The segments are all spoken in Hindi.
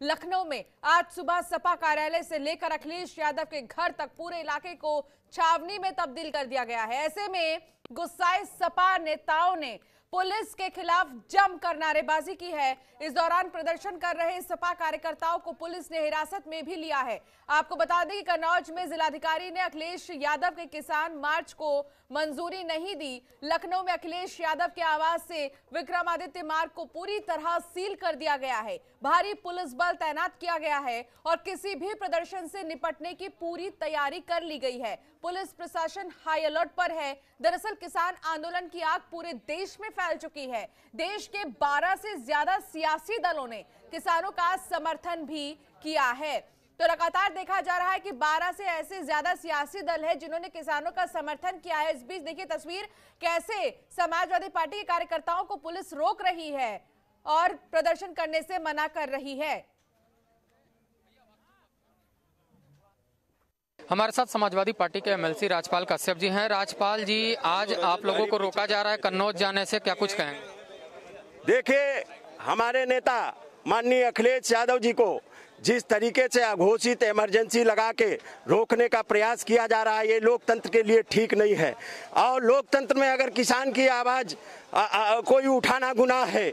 लखनऊ में आज सुबह सपा कार्यालय से लेकर अखिलेश यादव के घर तक पूरे इलाके को छावनी में तब्दील कर दिया गया है। ऐसे में गुस्साए सपा नेताओं ने पुलिस के खिलाफ जमकर नारेबाजी की है। इस दौरान प्रदर्शन कर रहे सपा कार्यकर्ताओं को पुलिस ने हिरासत में भी लिया है। आपको बता दें कि कन्नौज में जिलाधिकारी ने अखिलेश यादव के किसान मार्च को मंजूरी नहीं दी। लखनऊ में अखिलेश यादव के आवास से विक्रमादित्य मार्ग को पूरी तरह सील कर दिया गया है। भारी पुलिस बल तैनात किया गया है और किसी भी प्रदर्शन से निपटने की पूरी तैयारी कर ली गई है। पुलिस प्रशासन हाई अलर्ट पर है। दरअसल किसान आंदोलन की आग पूरे देश में फैल चुकी है। देश के 12 से ज़्यादा सियासी दलों ने किसानों का समर्थन भी किया है। तो लगातार देखा जा रहा है कि 12 से ऐसे ज़्यादा सियासी दल है जिन्होंने किसानों का समर्थन किया है। इस बीच देखिए तस्वीर, कैसे समाजवादी पार्टी के कार्यकर्ताओं को पुलिस रोक रही है। और प्रदर्शन करने से मना कर रही है। हमारे साथ समाजवादी पार्टी के एमएलसी राजपाल कश्यप जी हैं। राजपाल जी आज आप लोगों को रोका जा रहा है कन्नौज जाने से। क्या कुछ कहें? देखिए हमारे नेता माननीय अखिलेश यादव जी को जिस तरीके से अघोषित इमरजेंसी लगा के रोकने का प्रयास किया जा रहा है, ये लोकतंत्र के लिए ठीक नहीं है। और लोकतंत्र में अगर किसान की आवाज़ कोई उठाना गुनाह है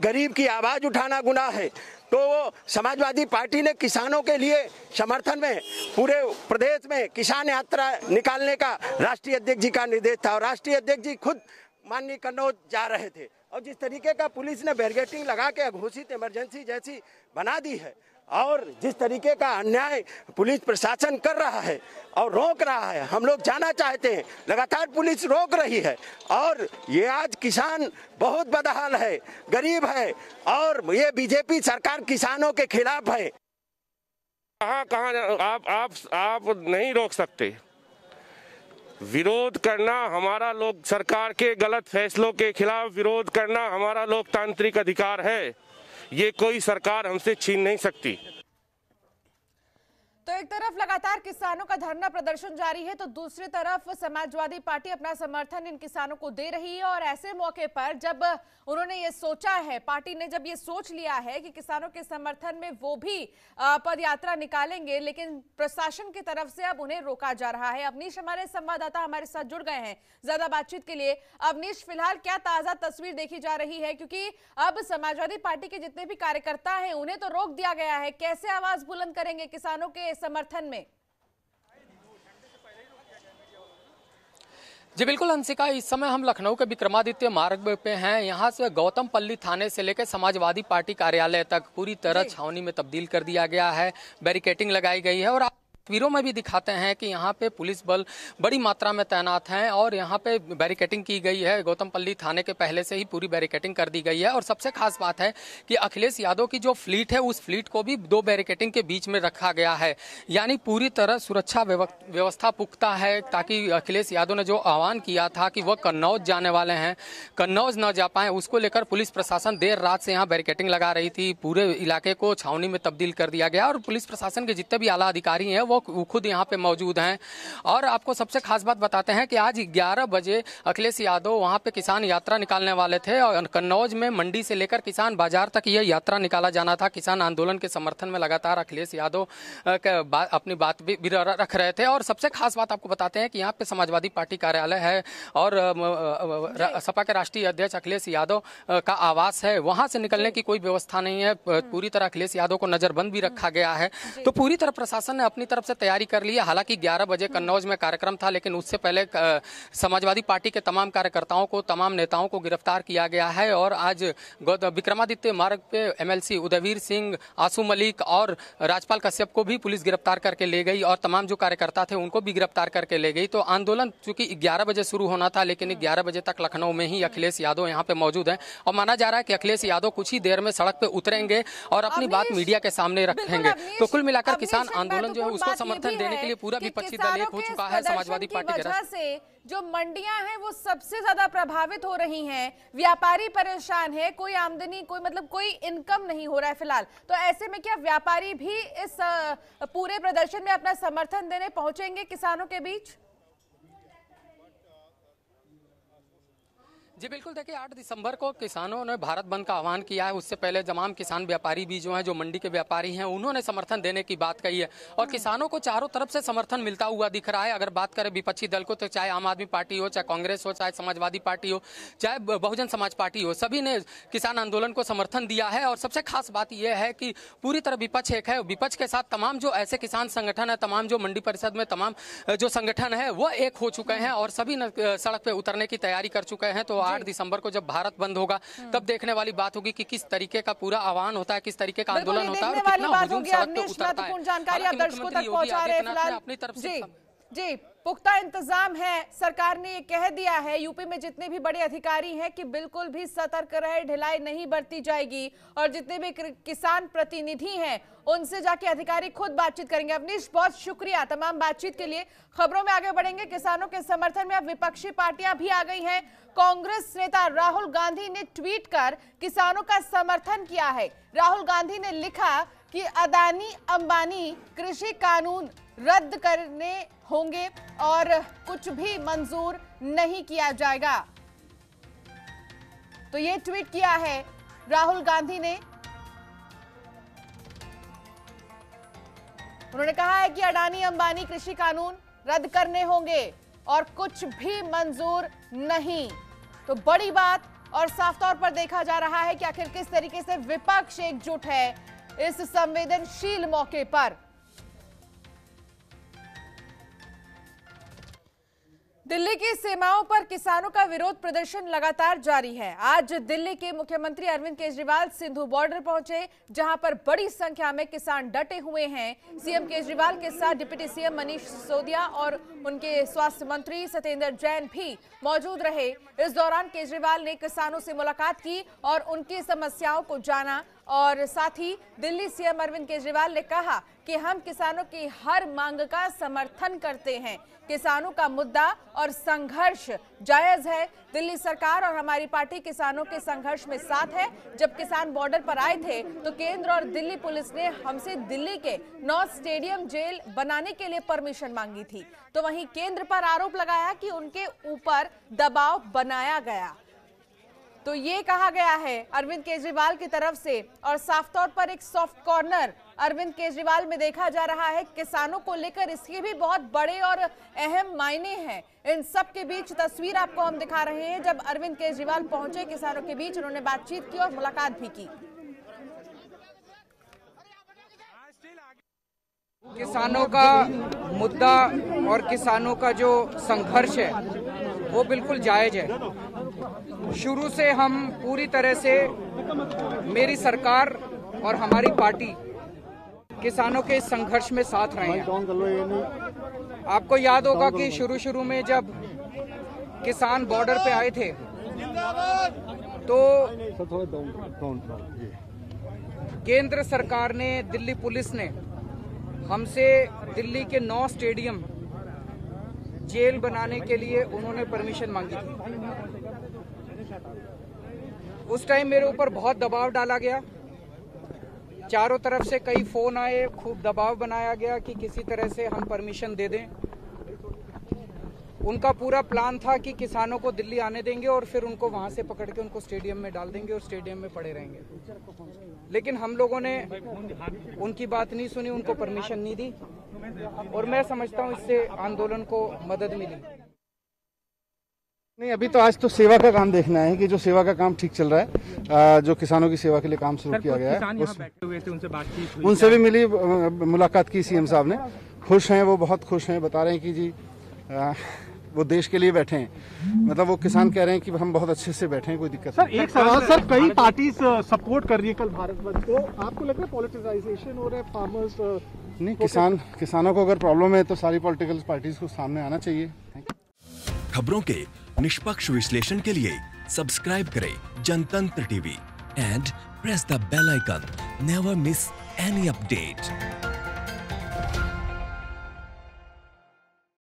गरीब की आवाज़ उठाना गुनाह है तो वो समाजवादी पार्टी ने किसानों के लिए समर्थन में पूरे प्रदेश में किसान यात्रा निकालने का राष्ट्रीय अध्यक्ष जी का निर्देश था। और राष्ट्रीय अध्यक्ष जी खुद माननीय कन्नौज जा रहे थे। और जिस तरीके का पुलिस ने बैरिगेटिंग लगा के घोषित इमरजेंसी जैसी बना दी है और जिस तरीके का अन्याय पुलिस प्रशासन कर रहा है और रोक रहा है, हम लोग जाना चाहते हैं। लगातार पुलिस रोक रही है और ये आज किसान बहुत बदहाल है, गरीब है और ये बीजेपी सरकार किसानों के खिलाफ है। कहाँ कहाँ, आप आप आप नहीं रोक सकते। विरोध करना हमारा लोग सरकार के गलत फैसलों के खिलाफ, विरोध करना हमारा लोकतांत्रिक अधिकार है। ये कोई सरकार हमसे छीन नहीं सकती। तो एक तरफ़ लगातार किसानों का धरना प्रदर्शन जारी है तो दूसरी तरफ़ समाजवादी पार्टी अपना समर्थन इन किसानों को दे रही है और ऐसे मौके पर जब उन्होंने ये सोचा है, पार्टी ने जब ये सोच लिया है कि किसानों के समर्थन में वो भी पद यात्रा निकालेंगे, लेकिन प्रशासन की तरफ़ से अब उन्हें रोका जा रहा है। अवनीश, हमारे संवाददाता हमारे साथ जुड़ गए हैं। ज़्यादा बातचीत के लिए अवनीश, फ़िलहाल क्या ताज़ा तस्वीर देखी जा रही है? क्योंकि अब समाजवादी पार्टी के जितने भी कार्यकर्ता है, उन्हें तो रोक दिया गया है। कैसे आवाज़ बुलंद करेंगे किसानों के समर्थन में। जी बिल्कुल हंसिका इस समय हम लखनऊ के विक्रमादित्य मार्ग पे हैं। यहाँ से गौतम पल्ली थाने से लेकर समाजवादी पार्टी कार्यालय तक पूरी तरह छावनी में तब्दील कर दिया गया है। बैरिकेटिंग लगाई गई है और तस्वीरों में भी दिखाते हैं कि यहाँ पे पुलिस बल बड़ी मात्रा में तैनात हैं और यहाँ पे बैरिकेटिंग की गई है। गौतमपल्ली थाने के पहले से ही पूरी बैरिकेटिंग कर दी गई है और सबसे खास बात है कि अखिलेश यादव की जो फ्लीट है, उस फ्लीट को भी दो बैरिकेटिंग के बीच में रखा गया है। यानी पूरी तरह सुरक्षा व्यवस्था पुख्ता है ताकि अखिलेश यादव ने जो आह्वान किया था कि वह कन्नौज जाने वाले हैं। कन्नौज न जा पाए, उसको लेकर पुलिस प्रशासन देर रात से यहाँ बैरिकेटिंग लगा रही थी। पूरे इलाके को छावनी में तब्दील कर दिया गया और पुलिस प्रशासन के जितने भी आला अधिकारी हैं, वो वो खुद यहाँ पे मौजूद हैं। और आपको सबसे खास बात बताते हैं कि आज 11 बजे अखिलेश यादव वहाँ पे किसान यात्रा निकालने वाले थे और कन्नौज में मंडी से लेकर किसान बाज़ार तक यह यात्रा निकाला जाना था। किसान आंदोलन के समर्थन में लगातार अखिलेश यादव बा, अपनी बात भी, भी रख रहे थे। और सबसे खास बात आपको बताते हैं कि यहाँ पे समाजवादी पार्टी कार्यालय है और सपा के राष्ट्रीय अध्यक्ष अखिलेश यादव का आवास है। वहाँ से निकलने की कोई व्यवस्था नहीं है। पूरी तरह अखिलेश यादव को नजरबंद भी रखा गया है। तो पूरी तरह प्रशासन ने अपनी तरफ़ से तैयारी कर ली है। हालाँकि 11 बजे कन्नौज में कार्यक्रम था लेकिन उससे पहले समाजवादी पार्टी के तमाम कार्यकर्ताओं को तमाम नेताओं को गिरफ़्तार किया गया है और आज विक्रमादित्य मार्ग पे एमएलसी उदयवीर सिंह आसू मलिक और राजपाल कश्यप को भी पुलिस गिरफ़्तार करके ले गई और तमाम जो कार्यकर्ता थे उनको भी गिरफ़्तार करके ले गई। तो आंदोलन चूँकि ग्यारह बजे शुरू होना था लेकिन ग्यारह बजे तक लखनऊ में ही अखिलेश यादव यहाँ पे मौजूद है। और माना जा रहा है कि अखिलेश यादव कुछ ही देर में सड़क पे उतरेंगे और अपनी बात मीडिया के सामने रखेंगे। तो कुल मिलाकर किसान आंदोलन जो है उसको समर्थन देने के लिए पूरा विपक्षी दल एक हो चुका है समाजवादी पार्टी की वजह से जो मंडियाँ हैं वो सबसे ज़्यादा प्रभावित हो रही हैं। व्यापारी परेशान है कोई आमदनी कोई मतलब कोई इनकम नहीं हो रहा है फ़िलहाल। तो ऐसे में क्या व्यापारी भी इस पूरे प्रदर्शन में अपना समर्थन देने पहुँचेंगे किसानों के बीच? जी बिल्कुल। देखिए आठ दिसंबर को किसानों ने भारत बंद का आह्वान किया है। उससे पहले तमाम किसान व्यापारी भी जो हैं जो मंडी के व्यापारी हैं उन्होंने समर्थन देने की बात कही है। और किसानों को चारों तरफ़ से समर्थन मिलता हुआ दिख रहा है। अगर बात करें विपक्षी दल को तो चाहे आम आदमी पार्टी हो चाहे कांग्रेस हो चाहे समाजवादी पार्टी हो चाहे बहुजन समाज पार्टी हो सभी ने किसान आंदोलन को समर्थन दिया है। और सबसे खास बात यह है कि पूरी तरह विपक्ष एक है। विपक्ष के साथ तमाम जो ऐसे किसान संगठन है तमाम जो मंडी परिषद में तमाम जो संगठन है वो एक हो चुके हैं। और सभी सड़क पर उतरने की तैयारी कर चुके हैं। तो आठ दिसंबर को जब भारत बंद होगा तब देखने वाली बात होगी कि किस तरीके का पूरा आह्वान होता है किस तरीके का आंदोलन होता है और कितना हुजूम सड़क पे उतरता अपनी तरफ़ से जी। पुख्ता इंतज़ाम है। सरकार ने ये कह दिया है, यूपी में जितने भी बड़े अधिकारी हैं कि बिल्कुल भी सतर्क रहे, ढिलाई नहीं बरती जाएगी। और जितने भी किसान प्रतिनिधि हैं, उनसे जाके अधिकारी खुद बातचीत करेंगे। अवनीश, बहुत शुक्रिया तमाम बातचीत के लिए। खबरों में आगे बढ़ेंगे। किसानों के समर्थन में अब विपक्षी पार्टियाँ भी आ गई हैं। कांग्रेस नेता राहुल गांधी ने ट्वीट कर किसानों का समर्थन किया है। राहुल गांधी ने लिखा कि अदानी अंबानी कृषि कानून रद्द करने होंगे और कुछ भी मंजूर नहीं किया जाएगा। तो ये ट्वीट किया है राहुल गांधी ने। उन्होंने कहा है कि अडानी अंबानी कृषि कानून रद्द करने होंगे और कुछ भी मंजूर नहीं। तो बड़ी बात और साफ़ तौर पर देखा जा रहा है कि आखिर किस तरीके से विपक्ष एकजुट है इस संवेदनशील मौके पर। दिल्ली की सीमाओं पर किसानों का विरोध प्रदर्शन लगातार जारी है। आज दिल्ली के मुख्यमंत्री अरविंद केजरीवाल सिंधु बॉर्डर पहुँचे, जहाँ पर बड़ी संख्या में किसान डटे हुए हैं। सीएम केजरीवाल के साथ डिप्टी सीएम मनीष सिसोदिया और उनके स्वास्थ्य मंत्री सत्येंद्र जैन भी मौजूद रहे। इस दौरान केजरीवाल ने किसानों से मुलाकात की और उनकी समस्याओं को जाना। और साथ ही दिल्ली सीएम अरविंद केजरीवाल ने कहा कि हम किसानों की हर मांग का समर्थन करते हैं। किसानों का मुद्दा और संघर्ष जायज़ है। दिल्ली सरकार और हमारी पार्टी किसानों के संघर्ष में साथ है। जब किसान बॉर्डर पर आए थे तो केंद्र और दिल्ली पुलिस ने हमसे दिल्ली के नौ स्टेडियम जेल बनाने के लिए परमिशन मांगी थी। तो वहीं केंद्र पर आरोप लगाया कि उनके ऊपर दबाव बनाया गया। तो ये कहा गया है अरविंद केजरीवाल की तरफ़ से। और साफ़ तौर पर एक सॉफ्ट कॉर्नर अरविंद केजरीवाल में देखा जा रहा है, किसानों को लेकर इसके भी बहुत बड़े और अहम मायने हैं। इन सब के बीच तस्वीर आपको हम दिखा रहे हैं, जब अरविंद केजरीवाल पहुँचे, किसानों के बीच उन्होंने बातचीत की और मुलाकात भी की। किसानों का मुद्दा और किसानों का जो संघर्ष है, वो बिल्कुल जायज़ है। शुरू से हम पूरी तरह से मेरी सरकार और हमारी पार्टी किसानों के संघर्ष में साथ रहे हैं। आपको याद होगा कि शुरू शुरू में जब किसान बॉर्डर पे आए थे तो केंद्र सरकार ने, दिल्ली पुलिस ने हमसे दिल्ली के नौ स्टेडियम जेल बनाने के लिए उन्होंने परमिशन मांगी थी। उस टाइम मेरे ऊपर बहुत दबाव डाला गया। चारों तरफ़ से कई फ़ोन आए, खूब दबाव बनाया गया कि किसी तरह से हम परमिशन दे दें। उनका पूरा प्लान था कि किसानों को दिल्ली आने देंगे और फिर उनको वहाँ से पकड़ के उनको स्टेडियम में डाल देंगे और स्टेडियम में पड़े रहेंगे। लेकिन हम लोगों ने उनकी बात नहीं सुनी, उनको परमिशन नहीं दी। और मैं समझता हूँ इससे आंदोलन को मदद मिली। नहीं अभी तो आज तो सेवा का काम देखना है कि जो सेवा का काम ठीक चल रहा है जो किसानों की सेवा के लिए काम शुरू किया गया है उस, उनसे बातचीत उनसे भी मिली मुलाकात की सीएम साहब ने। खुश हैं वो बहुत खुश हैं बता रहे हैं कि जी वो देश के लिए बैठे हैं। मतलब वो किसान कह रहे हैं कि हम बहुत अच्छे से बैठे हैं कोई दिक्कत सर एक सवाल सर कई पार्टी सपोर्ट कर रही है कल भारत बंद को। आपको लग रहा है पॉलिटिसाइजेशन हो रहा है फार्मर्स नहीं किसान किसानों को अगर प्रॉब्लम है तो सारी पॉलिटिकल पार्टीज़ को सामने आना चाहिए। खबरों के निष्पक्ष विश्लेषण के लिए सब्सक्राइब करें Jantantra TV and press the bell icon never miss any update